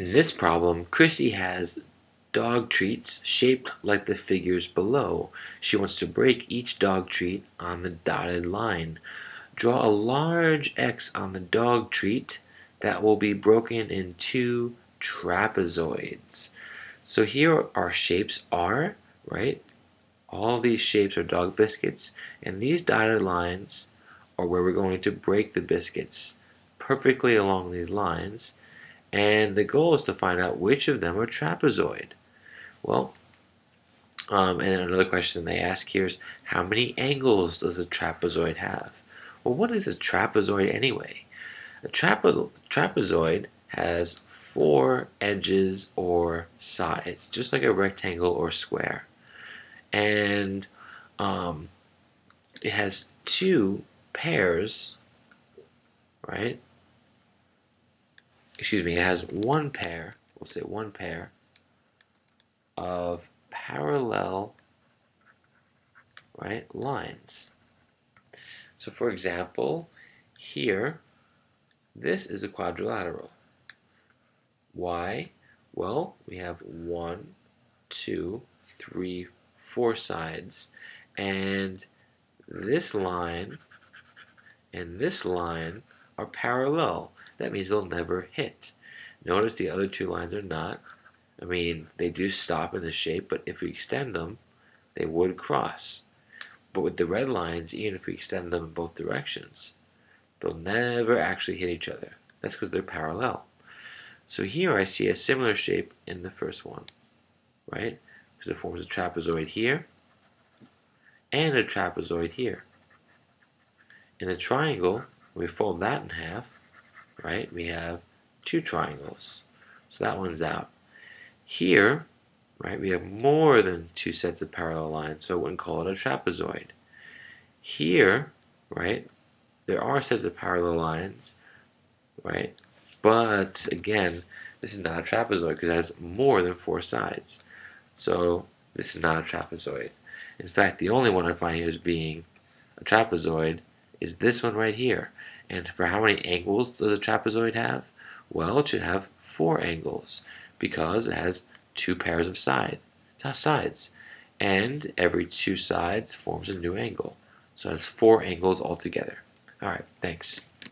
In this problem, Chrissy has dog treats shaped like the figures below. She wants to break each dog treat on the dotted line. Draw a large X on the dog treat that will be broken in two trapezoids. So here our shapes are, right? All these shapes are dog biscuits, and these dotted lines are where we're going to break the biscuits perfectly along these lines. And the goal is to find out which of them are trapezoid. Well, um, and then another question they ask here is how many angles does a trapezoid have? Well, what is a trapezoid anyway? A trape trapezoid has four edges or sides, just like a rectangle or square. And um, it has two pairs, right? Excuse me, it has one pair, we'll say one pair of parallel right lines. So for example, here, this is a quadrilateral. Why? Well, we have one, two, three, four sides, and this line and this line are parallel. That means they'll never hit. Notice the other two lines are not. I mean, they do stop in the shape, but if we extend them, they would cross. But with the red lines, even if we extend them in both directions, they'll never actually hit each other. That's because they're parallel. So here I see a similar shape in the first one, right? Because it forms a trapezoid here and a trapezoid here. In the triangle, we fold that in half, right? We have two triangles. So that one's out. Here, right, we have more than two sets of parallel lines, so I wouldn't call it a trapezoid. Here, right, there are sets of parallel lines, right, but again, this is not a trapezoid because it has more than four sides. So this is not a trapezoid. In fact, the only one I find here as being a trapezoid is this one right here. And for how many angles does a trapezoid have? Well, it should have four angles because it has two pairs of side, sides. And every two sides forms a new angle. So that's four angles altogether. All right, thanks.